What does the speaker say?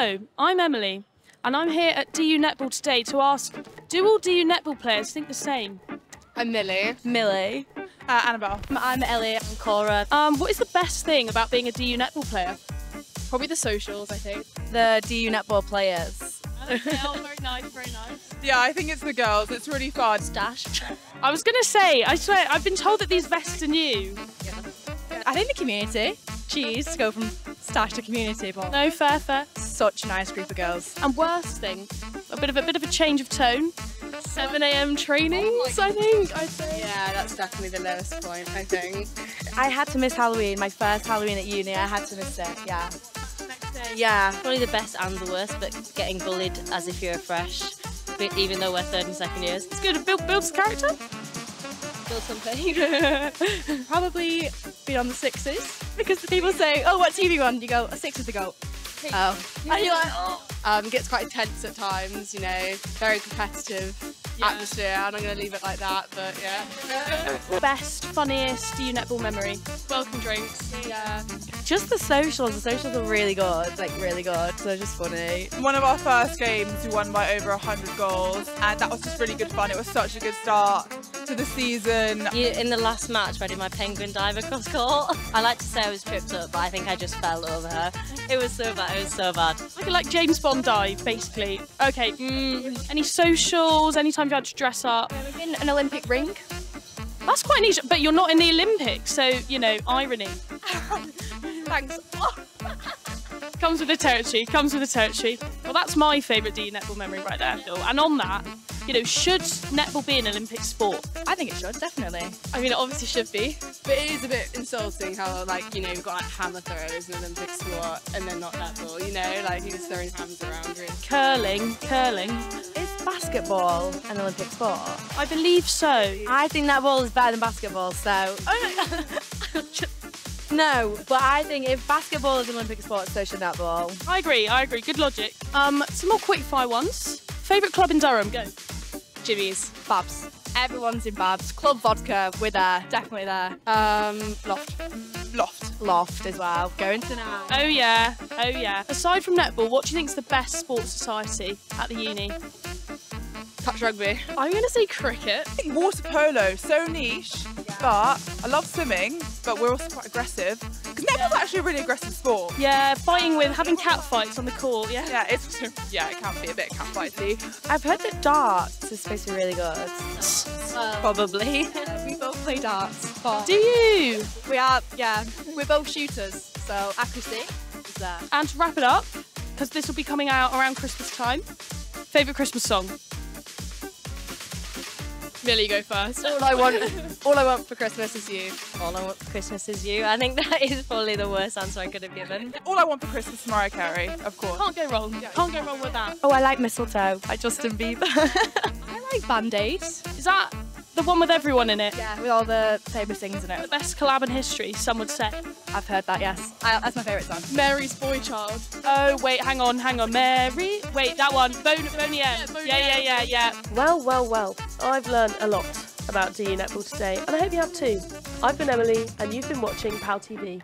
Hello, I'm Emily, and I'm here at DU Netball today to ask Do all DU Netball players think the same? I'm Millie. Millie. Uh, Annabelle. I'm Ellie. I'm Cora. Um, what is the best thing about being a DU Netball player? Probably the socials, I think. The DU netball players. oh, very nice, very nice. Yeah, I think it's the girls. It's really fun. Stash. I was going to say, I swear, I've been told that these vests are new. I think the community. Cheese to go from stash to community, but No, fair, fair. Such a nice group of girls. And worst thing, a bit of a bit of a change of tone. 7 a.m. trainings, oh I think. I'd say. Yeah, that's definitely the lowest point, I think. I had to miss Halloween. My first Halloween at uni. I had to miss it. Yeah. Yeah. Probably the best and the worst, but getting bullied as if you're a fresh, even though we're third and second years. It's good. It build, builds character. Build something. Probably be on the sixes because the people say, "Oh, what team you on?" You go, "A six is the goal." Oh. And you're like, "Oh." Um, gets quite intense at times, you know, very competitive atmosphere, and I'm going to leave it like that, but yeah. Best, funniest DU Netball memory. Welcome drinks. Yeah. Just the socials. The socials are really good. Like really good. So just funny. One of our first games, we won by over 100 goals, and that was just really good fun. It was such a good start to the season. You- In the last match, where I did my penguin dive across court, I like to say I was tripped up, but I think I just fell over her. It was so bad. It was so bad. Like a like James Bond dive, basically. Okay. Mm, any socials? Anytime you had to dress up? In an Olympic ring. That's quite niche, but you're not in the Olympics, so you know irony Thanks. comes with the territory. Comes with the territory. Well, that's my favourite DU netball memory right there, And on that, you know, should netball be an Olympic sport? I think it should definitely. I mean, it obviously should be, but it is a bit insulting how, like, you know, you've got like hammer throws in Olympic sport and then not netball, you know, like you're just throwing hammers around, really. Curling, curling. Is basketball an Olympic sport? I believe so. I think netball is better than basketball, so. no, but I think if basketball is an Olympic sport, so should netball. I agree. I agree. Good logic. Um, some more quick fire ones. Favourite club in Durham? Go. Jimmy's. Babs. Everyone's in Babs. Club Vodka, we're there. Definitely there. Um, loft. Loft. Loft as well. Going to now. Oh yeah. Oh yeah. Aside from netball, what do you think is the best sports society at the uni? Touch rugby. I'm going to say cricket. I think water polo, so niche, but I love swimming, but we're also quite aggressive. Because netball's actually a really aggressive sport. Yeah, fighting with having cat fights on the court. Yeah. Yeah, it's yeah, it can be a bit catfighty. I've heard that darts is supposed to be really good. Probably. we both play darts. But Do you? we are, yeah, we're both shooters, so accuracy is there. And to wrap it up, because this will be coming out around Christmas time. Favourite Christmas song? Millie, go first. All I want, all I want for Christmas is you. All I want for Christmas is you. I think that is probably the worst answer I could have given. All I want for Christmas is Mariah Carey, of course. Can't go wrong. Can't go wrong with that. Oh, I like mistletoe by Justin Bieber. I like Band Aid. Is that the one with everyone in it? Yeah, with all the famous things in it. The best collab in history, some would say. I've heard that. Yes, I, that's my favourite song. Mary's boy child. Oh, wait, hang on, hang on. Mary? Wait, that one. Bon- Boney M. Boney Yeah, yeah, yeah, yeah. Well, well, well, I've learned a lot about DU Netball today, and I hope you have too. I've been Emily, and you've been watching PAL TV.